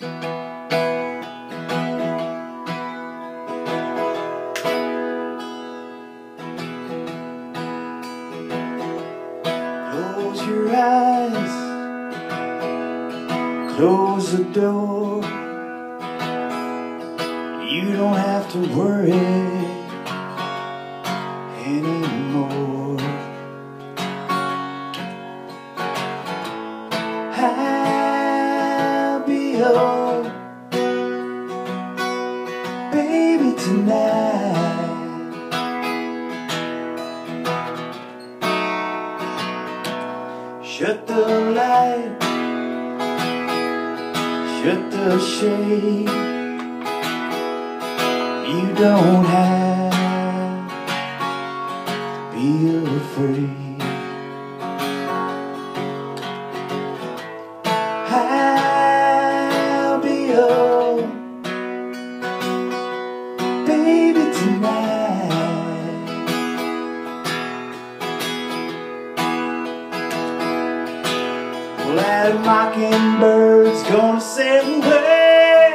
Close your eyes, close the door. You don't have to worry Baby tonight. Shut the light, shut the shade. You don't have be afraid. Tonight. Well, that mockingbird's gonna sail away.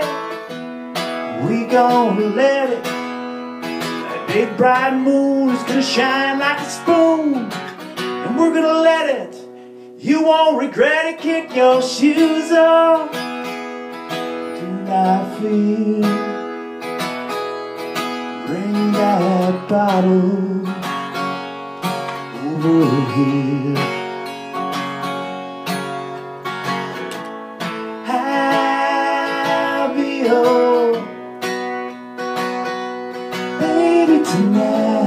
We gonna let it. That big bright moon is gonna shine like a spoon. And we're gonna let it. You won't regret it. Kick your shoes off. Do not feel. Bring that bottle over here. Happy, oh, baby, tonight.